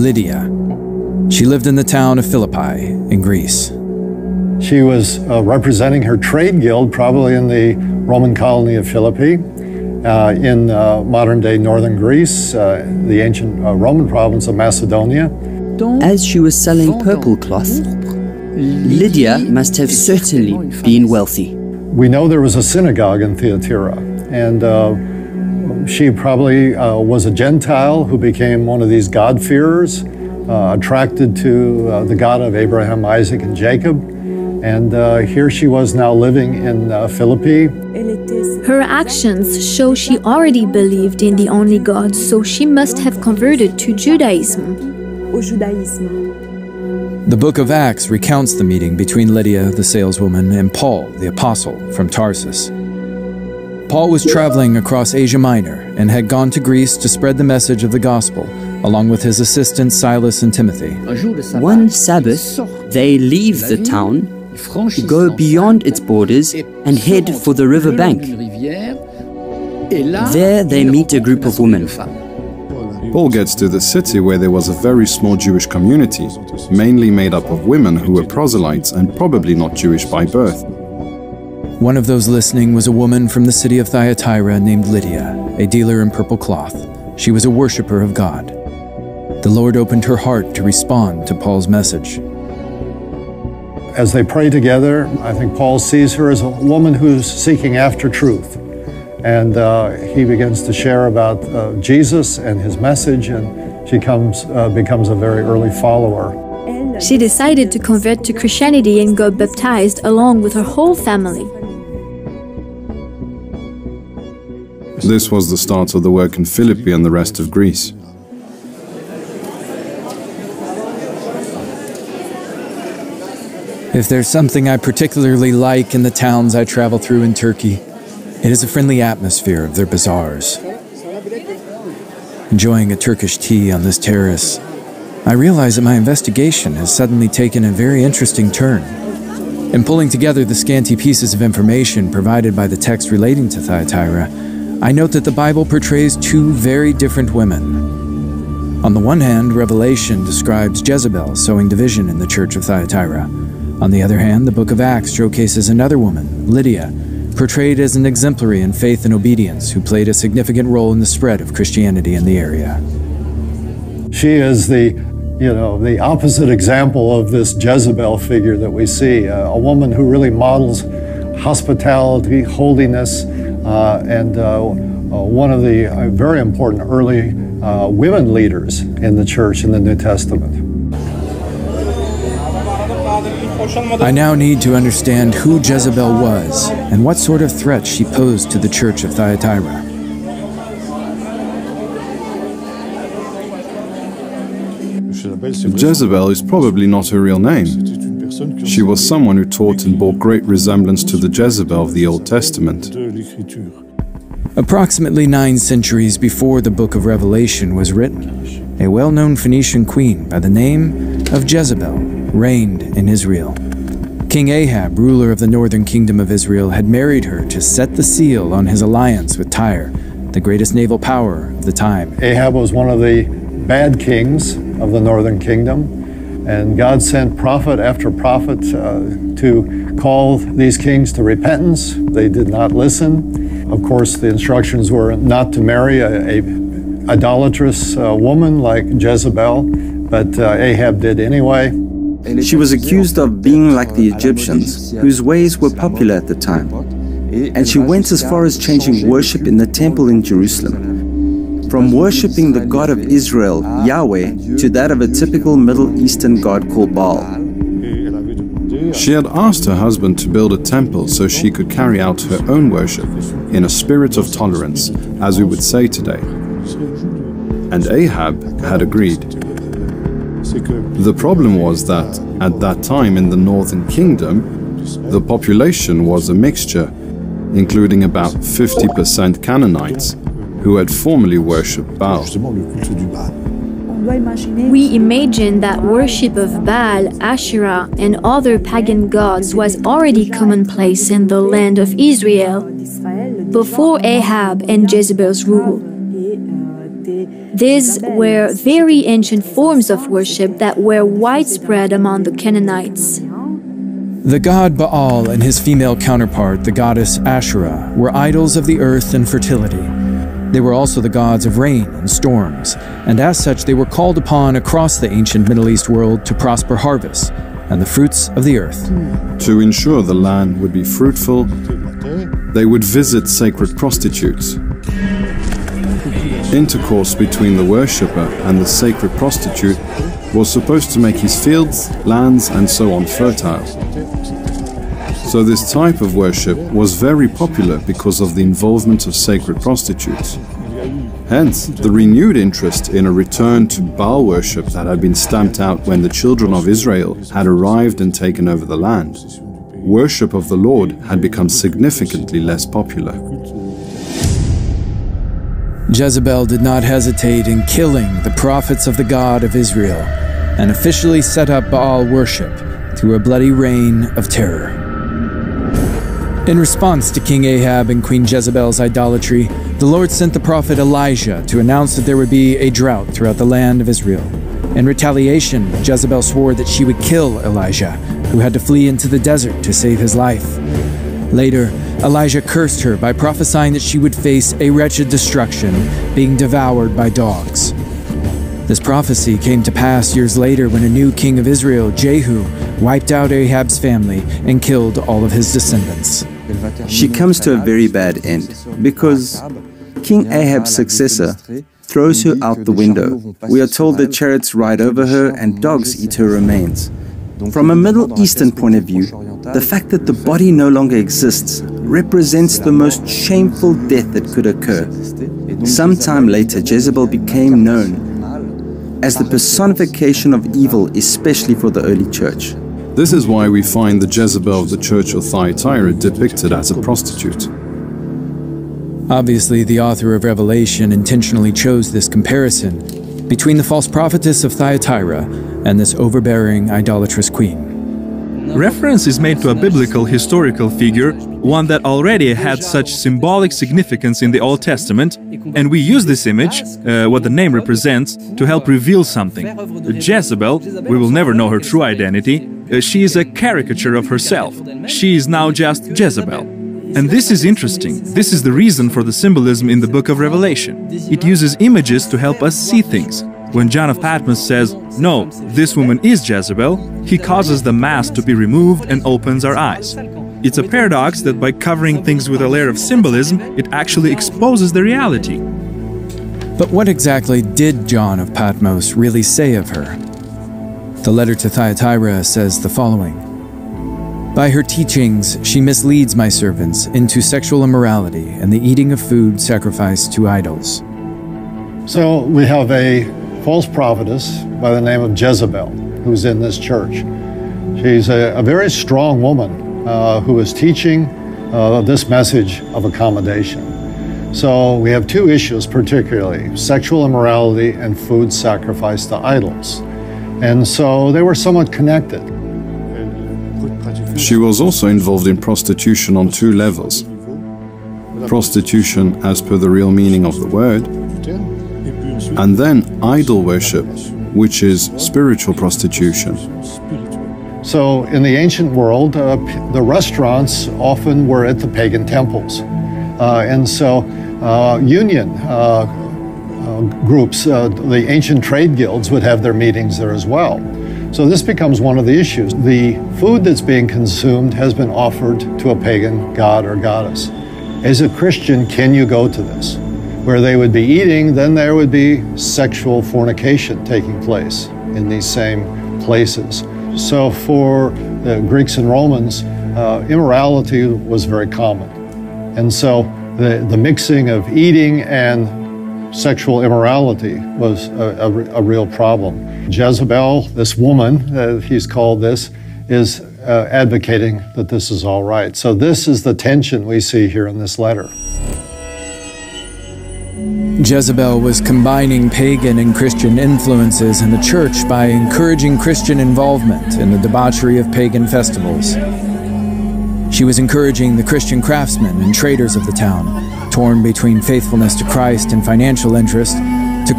Lydia. She lived in the town of Philippi in Greece. She was uh, representing her trade guild, probably in the Roman colony of Philippi, uh, in uh, modern day northern Greece, uh, the ancient uh, Roman province of Macedonia. As she was selling purple cloth, Lydia must have certainly been wealthy. We know there was a synagogue in Thyatira, and uh, she probably uh, was a Gentile who became one of these God-fearers, uh, attracted to uh, the God of Abraham, Isaac, and Jacob. And uh, here she was now living in uh, Philippi. Her actions show she already believed in the only God, so she must have converted to Judaism. The book of Acts recounts the meeting between Lydia, the saleswoman, and Paul, the apostle, from Tarsus. Paul was traveling across Asia Minor and had gone to Greece to spread the message of the gospel, along with his assistants Silas and Timothy. One Sabbath, they leave the town, go beyond its borders, and head for the river bank. There they meet a group of women. Paul gets to the city where there was a very small Jewish community, mainly made up of women who were proselytes and probably not Jewish by birth. One of those listening was a woman from the city of Thyatira named Lydia, a dealer in purple cloth. She was a worshiper of God. The Lord opened her heart to respond to Paul's message. As they pray together, I think Paul sees her as a woman who's seeking after truth. And uh, he begins to share about uh, Jesus and his message, and she comes, uh, becomes a very early follower. She decided to convert to Christianity and got baptized along with her whole family. This was the start of the work in Philippi and the rest of Greece. If there's something I particularly like in the towns I travel through in Turkey, it is a friendly atmosphere of their bazaars. Enjoying a Turkish tea on this terrace, I realize that my investigation has suddenly taken a very interesting turn. In pulling together the scanty pieces of information provided by the text relating to Thyatira, I note that the Bible portrays two very different women. On the one hand, Revelation describes Jezebel sowing division in the church of Thyatira. On the other hand, the book of Acts showcases another woman, Lydia, portrayed as an exemplary in faith and obedience who played a significant role in the spread of Christianity in the area. She is the, you know, the opposite example of this Jezebel figure that we see, uh, a woman who really models hospitality, holiness, and uh, uh one of the uh, very important early uh, women leaders in the church in the New Testament. I now need to understand who Jezebel was and what sort of threat she posed to the church of Thyatira. Jezebel is probably not her real name. She was someone who taught and bore great resemblance to the Jezebel of the Old Testament. Approximately nine centuries before the book of Revelation was written, a well known Phoenician queen by the name of Jezebel reigned in Israel. King Ahab, ruler of the northern kingdom of Israel, had married her to set the seal on his alliance with Tyre, the greatest naval power of the time. Ahab was one of the bad kings of the northern kingdom, and God sent prophet after prophet uh, to call these kings to repentance. They did not listen. Of course, the instructions were not to marry a, a idolatrous uh, woman like Jezebel, but uh, Ahab did anyway. She was accused of being like the Egyptians, whose ways were popular at the time. And she went as far as changing worship in the temple in Jerusalem from worshipping the God of Israel, Yahweh, to that of a typical Middle Eastern god called Baal. She had asked her husband to build a temple so she could carry out her own worship in a spirit of tolerance, as we would say today. And Ahab had agreed. The problem was that, at that time in the northern kingdom, the population was a mixture, including about 50% Canaanites, who had formerly worshipped Baal. We imagine that worship of Baal, Asherah, and other pagan gods was already commonplace in the land of Israel before Ahab and Jezebel's rule. These were very ancient forms of worship that were widespread among the Canaanites. The god Baal and his female counterpart, the goddess Asherah, were idols of the earth and fertility. They were also the gods of rain and storms, and as such they were called upon across the ancient Middle East world to prosper harvests and the fruits of the earth. To ensure the land would be fruitful, they would visit sacred prostitutes. Intercourse between the worshipper and the sacred prostitute was supposed to make his fields, lands, and so on fertile. So, this type of worship was very popular because of the involvement of sacred prostitutes. Hence, the renewed interest in a return to Baal worship that had been stamped out when the children of Israel had arrived and taken over the land. Worship of the Lord had become significantly less popular. Jezebel did not hesitate in killing the prophets of the God of Israel and officially set up Baal worship through a bloody reign of terror. In response to King Ahab and Queen Jezebel's idolatry, the Lord sent the prophet Elijah to announce that there would be a drought throughout the land of Israel. In retaliation, Jezebel swore that she would kill Elijah, who had to flee into the desert to save his life. Later, Elijah cursed her by prophesying that she would face a wretched destruction, being devoured by dogs. This prophecy came to pass years later when a new king of Israel, Jehu, wiped out Ahab's family and killed all of his descendants. She comes to a very bad end because King Ahab's successor throws her out the window. We are told that chariots ride over her and dogs eat her remains. From a Middle Eastern point of view, the fact that the body no longer exists represents the most shameful death that could occur. Sometime later, Jezebel became known as the personification of evil, especially for the early church. This is why we find the Jezebel of the church of Thyatira depicted as a prostitute. Obviously, the author of Revelation intentionally chose this comparison between the false prophetess of Thyatira and this overbearing, idolatrous queen. Reference is made to a biblical historical figure, one that already had such symbolic significance in the Old Testament, and we use this image, uh, what the name represents, to help reveal something. Jezebel, we will never know her true identity, uh, she is a caricature of herself. She is now just Jezebel. And this is interesting. This is the reason for the symbolism in the book of Revelation. It uses images to help us see things. When John of Patmos says, No, this woman is Jezebel, he causes the mask to be removed and opens our eyes. It's a paradox that by covering things with a layer of symbolism, it actually exposes the reality. But what exactly did John of Patmos really say of her? The letter to Thyatira says the following By her teachings, she misleads my servants into sexual immorality and the eating of food sacrificed to idols. So we have a false prophetess by the name of Jezebel who's in this church. She's a, a very strong woman uh, who is teaching uh, this message of accommodation. So we have two issues particularly sexual immorality and food sacrifice to idols. And so they were somewhat connected. She was also involved in prostitution on two levels prostitution as per the real meaning of the word, and then idol worship, which is spiritual prostitution. So, in the ancient world, uh, the restaurants often were at the pagan temples. Uh, and so, uh, union uh, uh, groups, uh, the ancient trade guilds, would have their meetings there as well. So, this becomes one of the issues. The food that's being consumed has been offered to a pagan god or goddess. As a Christian, can you go to this? Where they would be eating, then there would be sexual fornication taking place in these same places. So for the Greeks and Romans, uh, immorality was very common. And so the, the mixing of eating and sexual immorality was a, a, a real problem. Jezebel, this woman, uh, he's called this, is uh, advocating that this is all right. So this is the tension we see here in this letter. Jezebel was combining pagan and Christian influences in the church by encouraging Christian involvement in the debauchery of pagan festivals. She was encouraging the Christian craftsmen and traders of the town, torn between faithfulness to Christ and financial interest, to